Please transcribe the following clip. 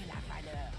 de la valeur.